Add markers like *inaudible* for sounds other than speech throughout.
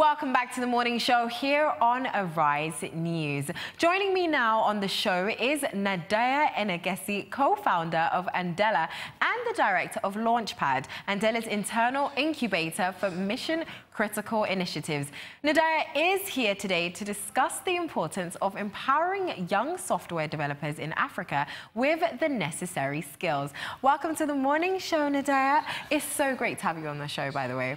Welcome back to the morning show here on Arise News. Joining me now on the show is Nadayar Enegesi, co-founder of Andela and the director of Launchpad, Andela's internal incubator for mission critical initiatives. Nadayar is here today to discuss the importance of empowering young software developers in Africa with the necessary skills. Welcome to the morning show, Nadayar. It's so great to have you on the show, by the way.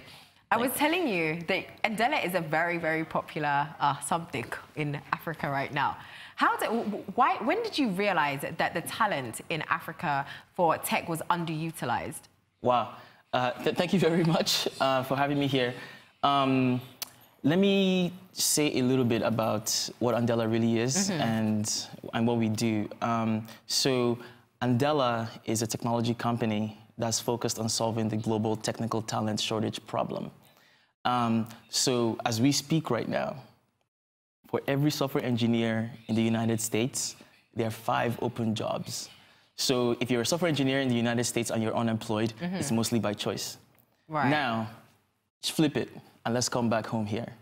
I was telling you that Andela is a very, very popular uh, something in Africa right now. How did, why, when did you realize that the talent in Africa for tech was underutilized? Wow. Uh, th thank you very much uh, for having me here. Um, let me say a little bit about what Andela really is mm -hmm. and, and what we do. Um, so Andela is a technology company that's focused on solving the global technical talent shortage problem. Um, so as we speak right now, for every software engineer in the United States, there are five open jobs. So if you're a software engineer in the United States and you're unemployed, mm -hmm. it's mostly by choice. Right. Now, flip it and let's come back home here.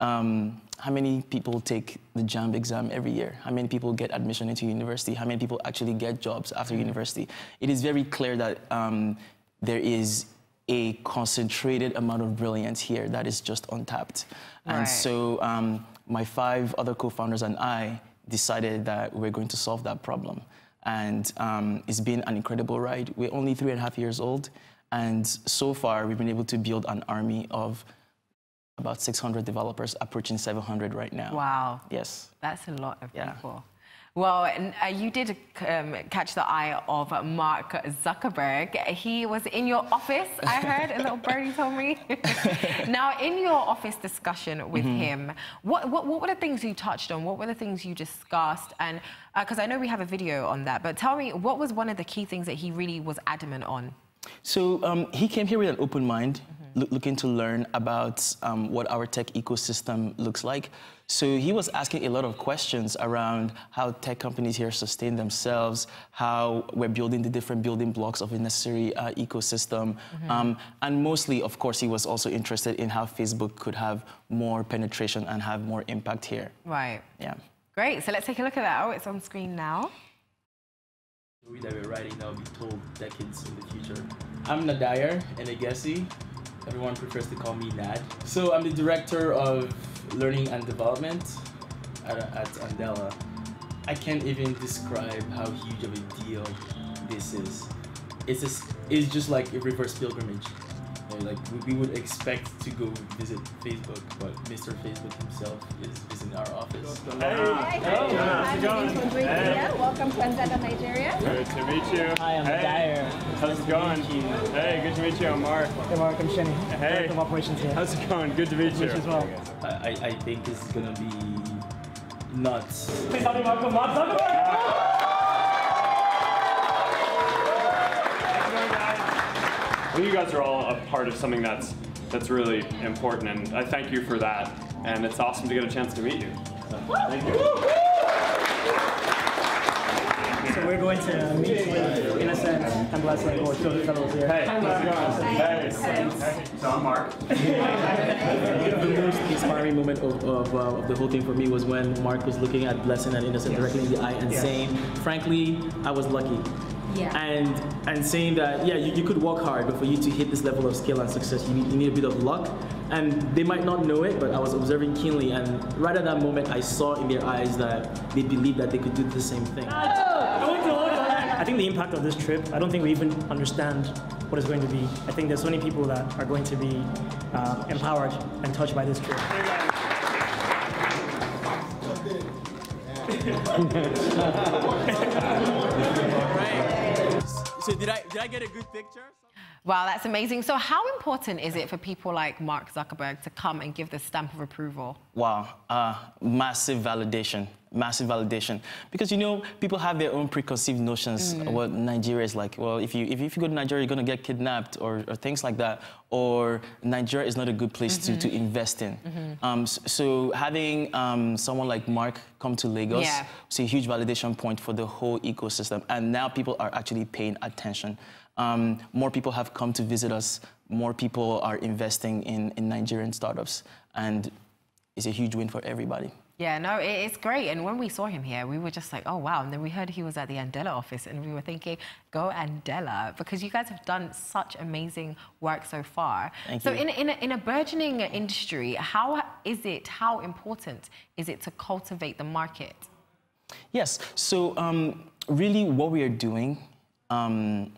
Um, how many people take the JAMB exam every year? How many people get admission into university? How many people actually get jobs after mm -hmm. university? It is very clear that um, there is a concentrated amount of brilliance here that is just untapped. Right. And so um, my five other co-founders and I decided that we're going to solve that problem. And um, it's been an incredible ride. We're only three and a half years old. And so far, we've been able to build an army of about 600 developers, approaching 700 right now. Wow. Yes. That's a lot of yeah. people. Well, uh, you did um, catch the eye of Mark Zuckerberg. He was in your office, I *laughs* heard, a little birdie told me. *laughs* now, in your office discussion with mm -hmm. him, what, what, what, were the things you touched on? What were the things you discussed? And because uh, I know we have a video on that, but tell me, what was one of the key things that he really was adamant on? So um, he came here with an open mind. Mm -hmm looking to learn about um, what our tech ecosystem looks like. So he was asking a lot of questions around how tech companies here sustain themselves, how we're building the different building blocks of a necessary uh, ecosystem. Mm -hmm. um, and mostly, of course, he was also interested in how Facebook could have more penetration and have more impact here. Right. Yeah. Great. So let's take a look at that. Oh, it's on screen now. The story that we're writing now will be told decades in the future. I'm Nadayar Enegesi. Everyone prefers to call me Nad. So I'm the director of learning and development at, at Andela. I can't even describe how huge of a deal this is. It's it's just like a reverse pilgrimage. Like we would expect to go visit Facebook, but Mr. Facebook himself is visiting our office. Hey, hey, hey. I'm going? Hey. Welcome to Andela, Nigeria. Good to meet you. Hi, I'm hey. Dyer. How's it going? Hey, good to meet you. I'm Mark. Hey, Mark. I'm Shenny. Hey. Director of operations here. How's it going? Good to meet good you. To meet you as well. I, I think this is gonna be nuts. Please help me welcome Mark Zuckerberg. You guys are all a part of something that's that's really important, and I thank you for that. And it's awesome to get a chance to meet you. So, thank you. So we're going to meet with Innocent and Blessing, or two of the fellows here. Hey, how's it going? Hey, hey. So I'm Mark. the most inspiring moment of, of, uh, of, the whole thing for me was when Mark was looking at Blessing and Innocent directly in the eye and saying, frankly, I was lucky. Yeah. And and saying that yeah, you, you could work hard, but for you to hit this level of skill and success, you need, you need a bit of luck. And they might not know it, but I was observing keenly, and right at that moment, I saw in their eyes that they believed that they could do the same thing. I think the impact of this trip, I don't think we even understand what it's going to be. I think there's so many people that are going to be uh, empowered and touched by this trip. *laughs* So did I, did I get a good picture? Wow, that's amazing. So how important is it for people like Mark Zuckerberg to come and give the stamp of approval? Wow, uh, massive validation, massive validation. Because, you know, people have their own preconceived notions mm. of what Nigeria is like. Well, if you, if, if you go to Nigeria, you're going to get kidnapped or, or, things like that. Or Nigeria is not a good place mm -hmm. to, to invest in. Mm -hmm. um, so, so, having um, someone like Mark come to Lagos yeah. was a huge validation point for the whole ecosystem. And now people are actually paying attention. Um, more people have come to visit us. More people are investing in, in Nigerian startups. and it's a huge win for everybody. Yeah, no, it's great. And when we saw him here, we were just like, oh, wow. And then we heard he was at the Andela office and we were thinking, go Andela, because you guys have done such amazing work so far. Thank so you. in, in, a, in a burgeoning industry, how is it, how important is it to cultivate the market? Yes. So um, really what we are doing um,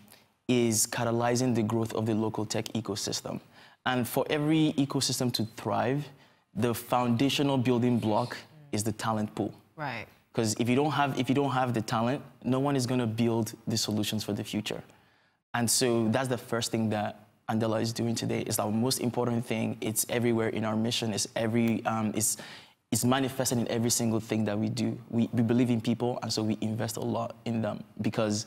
is catalyzing the growth of the local tech ecosystem. And for every ecosystem to thrive, the foundational building block is the talent pool. Right. Because if you don't have if you don't have the talent, no one is going to build the solutions for the future. And so that's the first thing that Andela is doing today. It's our most important thing. It's everywhere in our mission. It's every um, it's it's manifested in every single thing that we do. We, we believe in people, and so we invest a lot in them. Because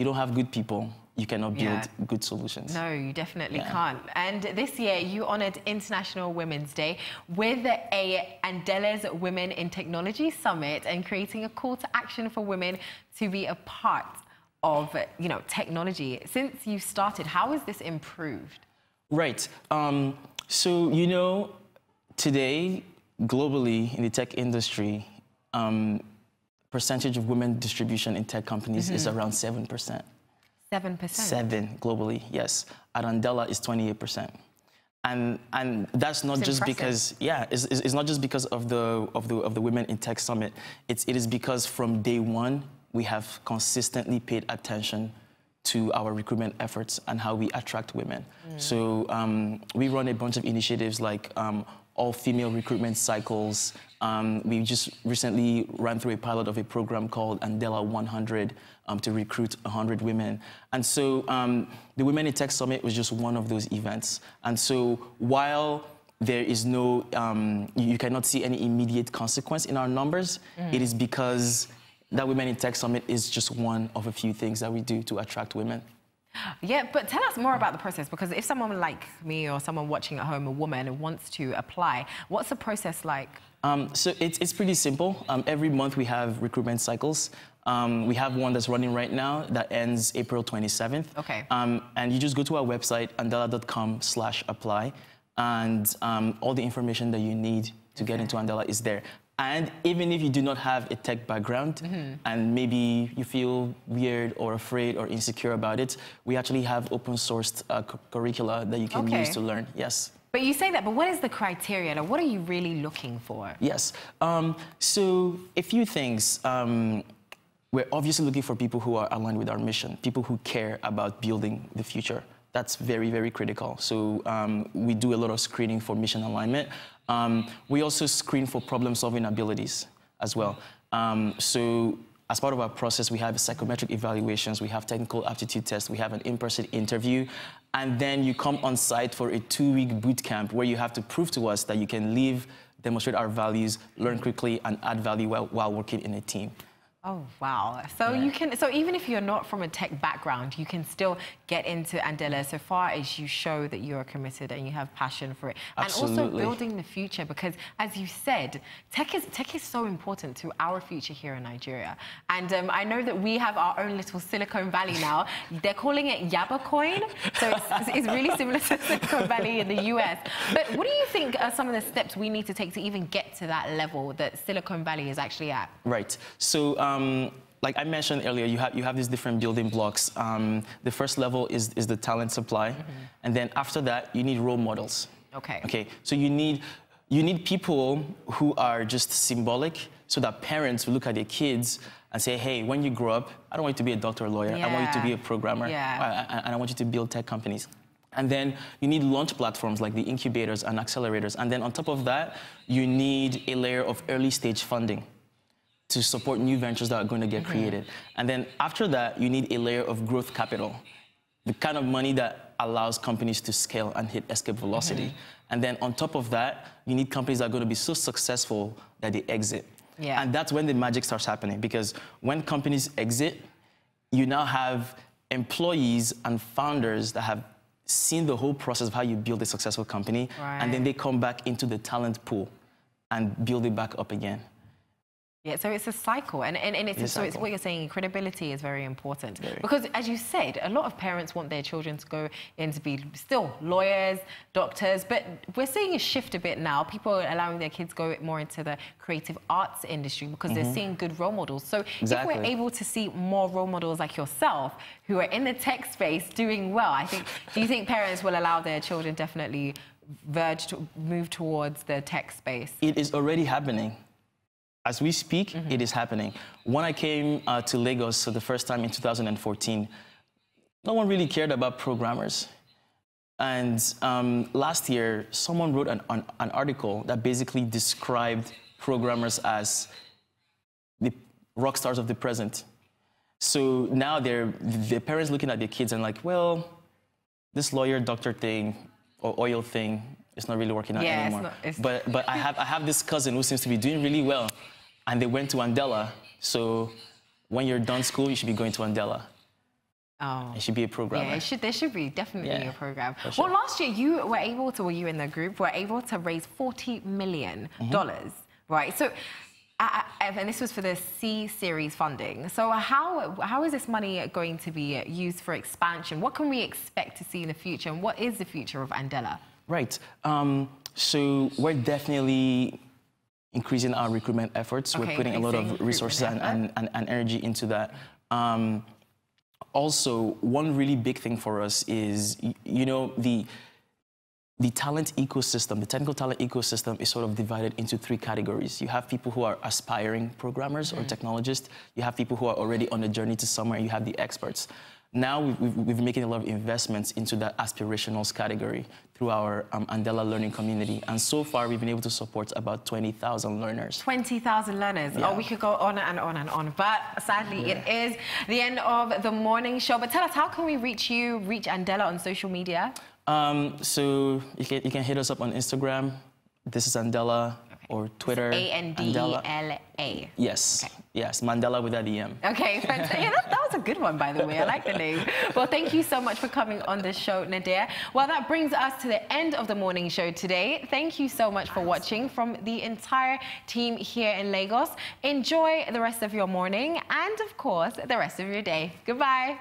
you don't have good people, you cannot build Yeah. good solutions. No, you definitely Yeah. can't. And this year, you honored International Women's Day with a Andela's Women in Technology Summit and creating a call to action for women to be a part of, you know, technology. Since you started, how has this improved? Right. Um, so, you know, today, globally in the tech industry, um, percentage of women distribution in tech companies is around 7%. 7%. Seven globally, yes. At Andela is 28%. And, and that's not It's just impressive. because, yeah, it's, it's it's not just because of the, of, the, of the Women in Tech Summit. It's, it is because from day one, we have consistently paid attention to our recruitment efforts and how we attract women. So um, we run a bunch of initiatives like um, all female recruitment cycles. Um, we just recently ran through a pilot of a program called Andela 100 um, to recruit 100 women. And so um, the Women in Tech Summit was just one of those events. And so while there is no, um, you you cannot see any immediate consequence in our numbers, it is because that Women in Tech Summit is just one of a few things that we do to attract women. Yeah, but tell us more about the process because if someone like me or someone watching at home, a woman, wants to apply, what's the process like? Um, so it's, it's pretty simple. Um, every month we have recruitment cycles. Um, we have one that's running right now that ends April 27th. Okay. Um, and you just go to our website, andela.com slash apply, and um, all the information that you need to get into Andela is there. And even if you do not have a tech background Mm-hmm. and maybe you feel weird or afraid or insecure about it, we actually have open sourced uh, cu- curricula that you can Okay. use to learn. Yes. But you say that, but what is the criteria? Like, what are you really looking for? Yes. Um, so a few things. Um, we're obviously looking for people who are aligned with our mission, people who care about building the future. That's very, very critical. So um, we do a lot of screening for mission alignment. Um, we also screen for problem-solving abilities as well. Um, so as part of our process, we have psychometric evaluations, we have technical aptitude tests, we have an in-person interview, and then you come on site for a two-week boot camp where you have to prove to us that you can live, demonstrate our values, learn quickly, and add value while, while working in a team. Oh wow! So you can. So even if you're not from a tech background, you can still get into Andela so far as you show that you are committed and you have passion for it, and also building the future. Because as you said, tech is tech is so important to our future here in Nigeria. And um, I know that we have our own little Silicon Valley now. *laughs* They're calling it Yabacon, so it's, it's really similar to Silicon Valley in the US. But what do you think are some of the steps we need to take to even get to that level that Silicon Valley is actually at? Right. So, um, like I mentioned earlier, you have you have these different building blocks. Um, the first level is is the talent supply, and then after that, you need role models. Okay. Okay. So you need you need people who are just symbolic, so that parents will look at their kids and say, "Hey, when you grow up, I don't want you to be a doctor or lawyer. I want you to be a programmer, Yeah. And I want you to build tech companies." And then you need launch platforms like the incubators and accelerators. And then on top of that, you need a layer of early stage funding to support new ventures that are going to get created. And then after that, you need a layer of growth capital, the kind of money that allows companies to scale and hit escape velocity. And then on top of that, you need companies that are going to be so successful that they exit. Yeah. And that's when the magic starts happening because when companies exit, you now have employees and founders that have seen the whole process of how you build a successful company, and then they come back into the talent pool and build it back up again. Yeah, so it's a cycle, and, and, and it's, It's so it's what you're saying. Credibility is very important Very. because, as you said, a lot of parents want their children to go in to be still lawyers, doctors, but we're seeing a shift a bit now. People are allowing their kids go more into the creative arts industry because they're seeing good role models. So if Mm-hmm. We're able to see more role models like yourself who are in the tech space doing well, I think. do you think parents will allow their children definitely verge to move towards the tech space? It is already happening. As we speak, it is happening. When I came uh, to Lagos for the first time in 2014, no one really cared about programmers. And um, last year, someone wrote an, an, an article that basically described programmers as the rock stars of the present. So now they're, the parents looking at their kids and like, well, this lawyer doctor thing or oil thing is not really working out Yeah, it's anymore. not- it's- But but I have I have this cousin who seems to be doing really well, and they went to Andela. So when you're done school, you should be going to Andela. Oh. It should be a program. Yeah, it should, there should be definitely Yeah, a program. sure. Well, last year you were able to, were you in the group, were able to raise $40 million, Mm-hmm. right? So, uh, and this was for the C series funding. So, how, how is this money going to be used for expansion? What can we expect to see in the future? And what is the future of Andela? Right. Um, so we're definitely increasing our recruitment efforts. Okay, we're putting a lot of resources and, and, and, and energy into that. Um, also, one really big thing for us is, you know, the the talent ecosystem, the technical talent ecosystem is sort of divided into three categories. You have people who are aspiring programmers or technologists. You have people who are already on the journey to somewhere. You have the experts. Now we've, we've, we've been making a lot of investments into that aspirationals category through our um, Andela learning community. And so far, we've been able to support about 20,000 learners. 20,000 learners. Yeah. Oh, we could go on and on and on. But sadly, it is the end of the morning show. But tell us, how can we reach you, reach Andela on social media? Um, so you can, you can hit us up on Instagram. This is Andela or Twitter. A N D E Andela. Yes, Okay. yes, Mandela without the M. Okay, *laughs* fantastic. Yeah, that, that was a good one, by the way. I like the name. Well, thank you so much for coming on the show, Nadir. Well, that brings us to the end of the morning show today. Thank you so much for watching from the entire team here in Lagos. Enjoy the rest of your morning and, of course, the rest of your day. Goodbye.